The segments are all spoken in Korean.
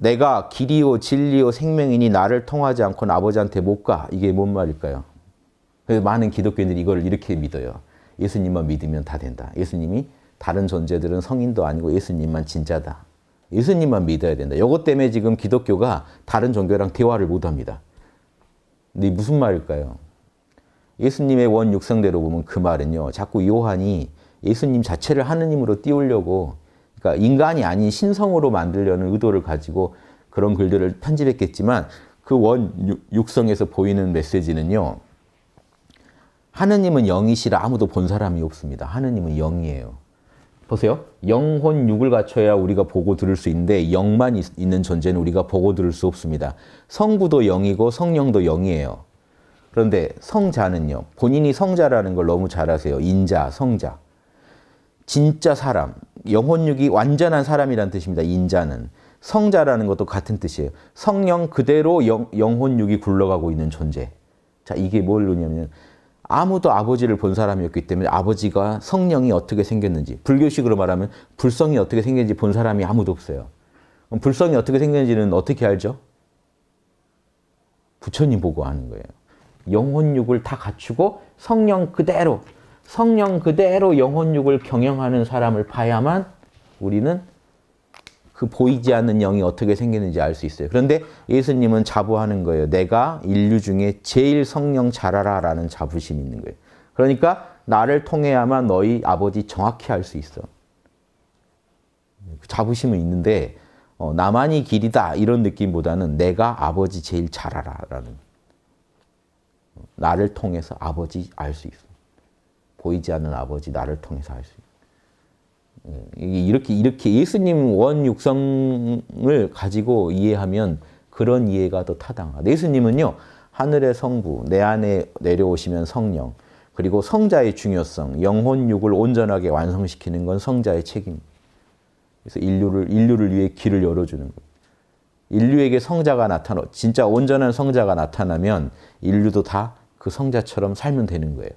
내가 길이요 진리요 생명이니 나를 통하지 않고는 아버지한테 못 가. 이게 뭔 말일까요? 많은 기독교인들이 이걸 이렇게 믿어요. 예수님만 믿으면 다 된다. 예수님이 다른 존재들은 성인도 아니고 예수님만 진짜다. 예수님만 믿어야 된다. 이것 때문에 지금 기독교가 다른 종교랑 대화를 못합니다. 근데 무슨 말일까요? 예수님의 원 육성대로 보면 그 말은요. 자꾸 요한이 예수님 자체를 하느님으로 띄우려고 그러니까 인간이 아닌 신성으로 만들려는 의도를 가지고 그런 글들을 편집했겠지만 그 원 육성에서 보이는 메시지는요. 하느님은 영이시라 아무도 본 사람이 없습니다. 하느님은 영이에요. 보세요. 영혼 육을 갖춰야 우리가 보고 들을 수 있는데 영만 있, 는 존재는 우리가 보고 들을 수 없습니다. 성부도 영이고 성령도 영이에요. 그런데 성자는요. 본인이 성자라는 걸 너무 잘 아세요. 인자, 성자. 진짜 사람, 영혼육이 완전한 사람이란 뜻입니다. 인자는. 성자라는 것도 같은 뜻이에요. 성령 그대로 영, 영혼육이 굴러가고 있는 존재. 자, 이게 뭘 의미냐면 아무도 아버지를 본 사람이 없기 때문에 아버지가 성령이 어떻게 생겼는지 불교식으로 말하면 불성이 어떻게 생겼는지 본 사람이 아무도 없어요. 불성이 어떻게 생겼는지는 어떻게 알죠? 부처님 보고 아는 거예요. 영혼육을 다 갖추고 성령 그대로 성령 그대로 영혼육을 경영하는 사람을 봐야만 우리는 그 보이지 않는 영이 어떻게 생겼는지 알 수 있어요. 그런데 예수님은 자부하는 거예요. 내가 인류 중에 제일 성령 잘 알아라는 자부심이 있는 거예요. 그러니까 나를 통해야만 너희 아버지 정확히 알 수 있어. 그 자부심은 있는데 어, 나만이 길이다 이런 느낌보다는 내가 아버지 제일 잘 알아라는 나를 통해서 아버지 알 수 있어. 보이지 않는 아버지 나를 통해서 알 수 있어. 예, 이렇게 이렇게 예수님 원 육성을 가지고 이해하면 그런 이해가 더 타당하다. 예수님은요 하늘의 성부 내 안에 내려오시면 성령 그리고 성자의 중요성 영혼 육을 온전하게 완성시키는 건 성자의 책임. 그래서 인류를 인류를 위해 길을 열어주는 거예요. 인류에게 성자가 나타나 진짜 온전한 성자가 나타나면 인류도 다 그 성자처럼 살면 되는 거예요.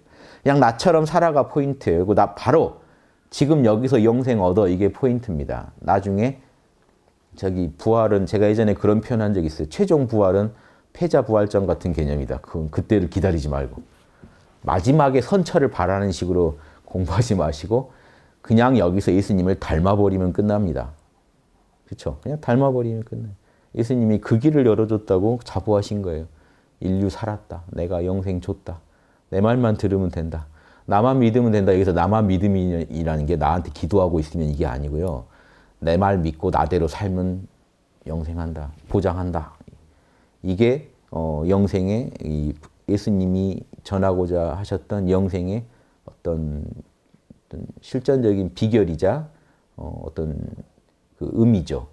그냥 나처럼 살아가 포인트예요. 나 바로 지금 여기서 영생 얻어 이게 포인트입니다. 나중에 저기 부활은 제가 예전에 그런 표현한 적 있어요. 최종 부활은 패자 부활전 같은 개념이다. 그건 그때를 기다리지 말고 마지막에 선처를 바라는 식으로 공부하지 마시고 그냥 여기서 예수님을 닮아버리면 끝납니다. 그렇죠? 그냥 닮아버리면 끝나요. 예수님이 그 길을 열어줬다고 자부하신 거예요. 인류 살았다. 내가 영생 줬다. 내 말만 들으면 된다. 나만 믿으면 된다. 여기서 나만 믿음이라는 게 나한테 기도하고 있으면 이게 아니고요. 내 말 믿고 나대로 살면 영생한다. 보장한다. 이게 어, 영생의 예수님이 전하고자 하셨던 영생의 어떤, 어떤 실전적인 비결이자 어, 어떤 그 의미죠.